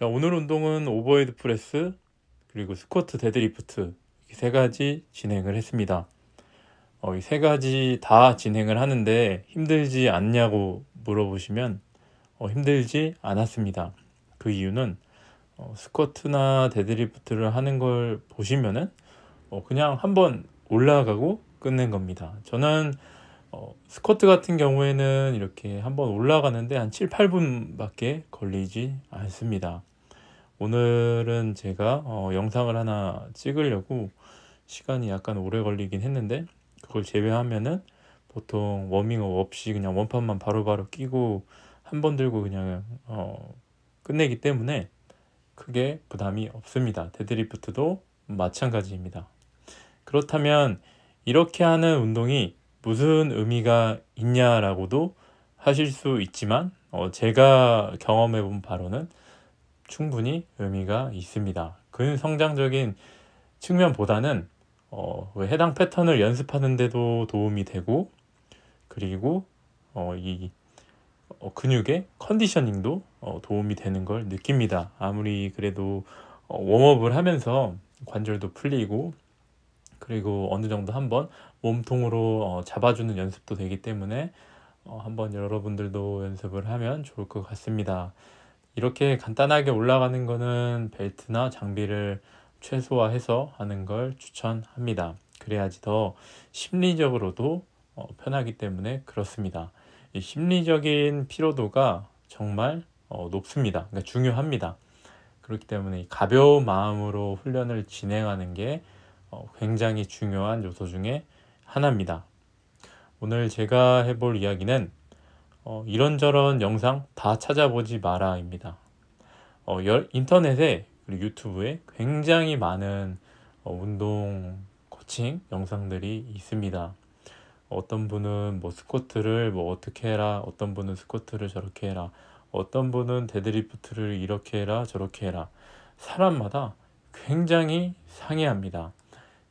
자, 오늘 운동은 overhead press 그리고 스쿼트 데드리프트 세 가지 진행을 했습니다. 어, 이 세 가지 다 진행을 하는데 힘들지 않냐고 물어보시면 어, 힘들지 않았습니다. 그 이유는 어, 스쿼트나 deadlift를 하는 걸 보시면은 어, 그냥 한번 올라가고 끝낸 겁니다. 저는 어, 스쿼트 같은 경우에는 이렇게 한번 올라가는데 한 7, 8분밖에 걸리지 않습니다. 오늘은 제가 어, 영상을 하나 찍으려고 시간이 약간 오래 걸리긴 했는데 그걸 제외하면은 보통 워밍업 없이 그냥 원판만 바로 바로 끼고 한 번 들고 그냥 어, 끝내기 때문에 크게 부담이 없습니다. deadlift도 마찬가지입니다. 그렇다면 이렇게 하는 운동이 무슨 의미가 있냐라고도 하실 수 있지만 어, 제가 경험해 본 바로는 충분히 의미가 있습니다. 근성장적인 측면보다는 어, 그 해당 패턴을 연습하는데도 도움이 되고 그리고 어, 이 어, 근육의 컨디셔닝도 어, 도움이 되는 걸 느낍니다. 아무리 그래도 어, 웜업을 하면서 관절도 풀리고 그리고 어느 정도 한번 몸통으로 어, 잡아주는 연습도 되기 때문에 어, 한번 여러분들도 연습을 하면 좋을 것 같습니다. 이렇게 간단하게 올라가는 거는 벨트나 장비를 최소화해서 하는 걸 추천합니다. 그래야지 더 심리적으로도 어, 편하기 때문에 그렇습니다. 이 심리적인 피로도가 정말 어, 높습니다. 그러니까 중요합니다. 그렇기 때문에 가벼운 마음으로 훈련을 진행하는 게 어, 굉장히 중요한 요소 중에 하나입니다. 오늘 제가 해볼 이야기는 어, 이런저런 영상 다 찾아보지 마라입니다. 어, 인터넷에 그리고 유튜브에 굉장히 많은 어, 운동 코칭 영상들이 있습니다. 어떤 분은 뭐 스쿼트를 뭐 어떻게 해라, 어떤 분은 스쿼트를 저렇게 해라, 어떤 분은 deadlift를 이렇게 해라, 저렇게 해라. 사람마다 굉장히 상이합니다.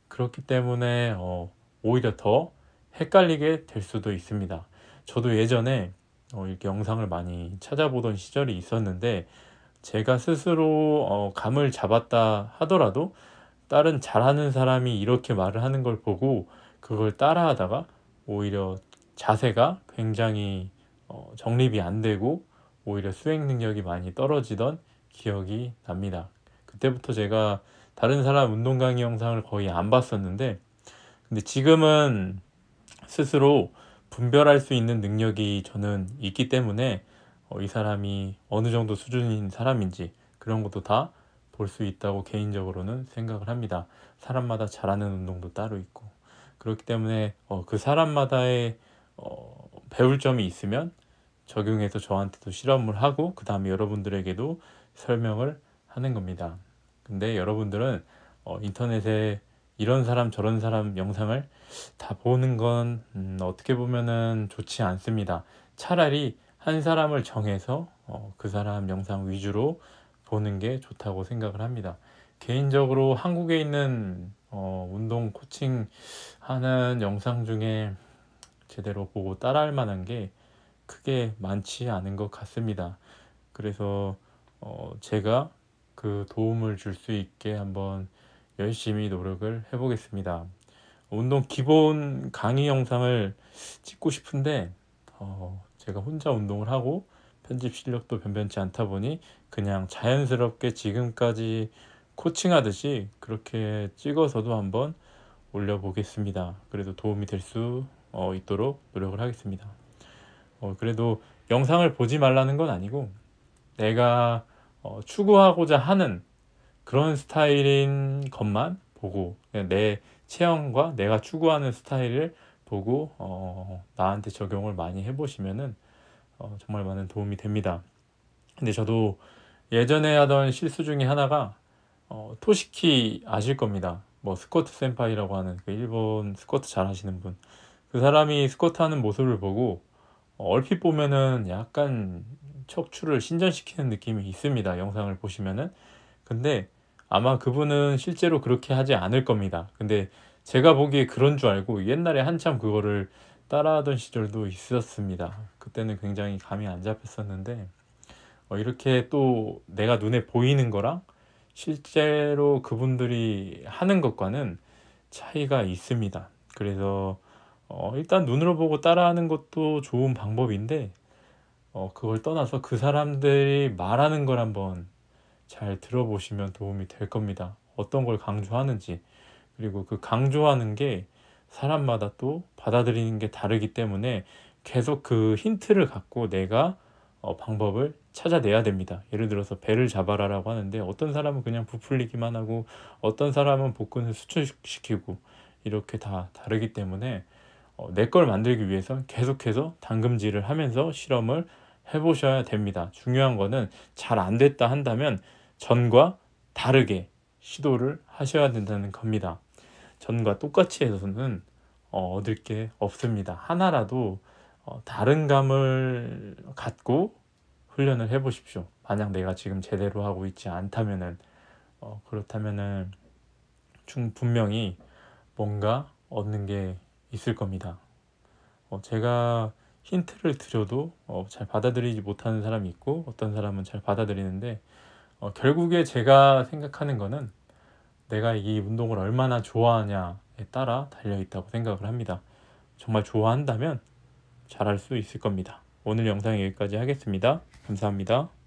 그렇기 때문에 어, 오히려 더 헷갈리게 될 수도 있습니다. 저도 예전에 어, 이렇게 영상을 많이 찾아보던 시절이 있었는데 제가 스스로 어, 감을 잡았다 하더라도 다른 잘하는 사람이 이렇게 말을 하는 걸 보고 그걸 따라하다가 오히려 자세가 굉장히 어, 정립이 안 되고 오히려 수행 능력이 많이 떨어지던 기억이 납니다. 그때부터 제가 다른 사람 운동 강의 영상을 거의 안 봤었는데 근데 지금은 스스로 분별할 수 있는 능력이 저는 있기 때문에 어, 이 사람이 어느 정도 수준인 사람인지 그런 것도 다 볼 수 있다고 개인적으로는 생각을 합니다. 사람마다 잘하는 운동도 따로 있고 그렇기 때문에 어, 그 사람마다의 어, 배울 점이 있으면 적용해서 저한테도 실험을 하고 그 다음에 여러분들에게도 설명을 하는 겁니다. 근데 여러분들은 어, 인터넷에 이런 사람 저런 사람 영상을 다 보는 건 음, 어떻게 보면은 좋지 않습니다. 차라리 한 사람을 정해서 어, 그 사람 영상 위주로 보는 게 좋다고 생각을 합니다. 개인적으로 한국에 있는 어, 운동 코칭 하는 영상 중에 제대로 보고 따라할 만한 게 크게 많지 않은 것 같습니다. 그래서 어, 제가 그 도움을 줄 수 있게 한번 열심히 노력을 해보겠습니다. 운동 기본 강의 영상을 찍고 싶은데 어, 제가 혼자 운동을 하고 편집 실력도 변변치 않다 보니 그냥 자연스럽게 지금까지 코칭하듯이 그렇게 찍어서도 한번 올려보겠습니다. 그래도 도움이 될수 어, 있도록 노력을 하겠습니다. 어, 그래도 영상을 보지 말라는 건 아니고 내가 어, 추구하고자 하는 그런 스타일인 것만 보고 내 체형과 내가 추구하는 스타일을 보고 어, 나한테 적용을 많이 해보시면은 어, 정말 많은 도움이 됩니다. 근데 저도 예전에 하던 실수 중에 하나가 어, 토시키 아실 겁니다. 뭐 스쿼트 센파이라고 하는 그 일본 스쿼트 잘 하시는 분. 그 사람이 스쿼트 하는 모습을 보고 어, 얼핏 보면은 약간 척추를 신전시키는 느낌이 있습니다. 영상을 보시면은. 근데 아마 그분은 실제로 그렇게 하지 않을 겁니다. 근데 제가 보기에 그런 줄 알고 옛날에 한참 그거를 따라하던 시절도 있었습니다. 그때는 굉장히 감이 안 잡혔었는데 어, 이렇게 또 내가 눈에 보이는 거랑 실제로 그분들이 하는 것과는 차이가 있습니다. 그래서 어, 일단 눈으로 보고 따라하는 것도 좋은 방법인데 어, 그걸 떠나서 그 사람들이 말하는 걸 한번 잘 들어보시면 도움이 될 겁니다. 어떤 걸 강조하는지 그리고 그 강조하는 게 사람마다 또 받아들이는 게 다르기 때문에 계속 그 힌트를 갖고 내가 어, 방법을 찾아내야 됩니다. 예를 들어서 배를 잡아라라고 하는데 어떤 사람은 그냥 부풀리기만 하고 어떤 사람은 복근을 수축시키고 이렇게 다 다르기 때문에 어, 내걸 만들기 위해서 계속해서 당금질을 하면서 실험을 해보셔야 됩니다. 중요한 거는 잘 안 됐다 한다면 전과 다르게 시도를 하셔야 된다는 겁니다. 전과 똑같이 해서는 어, 얻을 게 없습니다. 하나라도 어, 다른 감을 갖고 훈련을 해 보십시오. 만약 내가 지금 제대로 하고 있지 않다면은 어, 그렇다면은 중 분명히 뭔가 얻는 게 있을 겁니다. 어, 제가 힌트를 드려도 어, 잘 받아들이지 못하는 사람이 있고 어떤 사람은 잘 받아들이는데 어, 결국에 제가 생각하는 거는 내가 이 운동을 얼마나 좋아하냐에 따라 달려 있다고 생각을 합니다. 정말 좋아한다면 잘할 수 있을 겁니다. 오늘 영상 여기까지 하겠습니다. 감사합니다.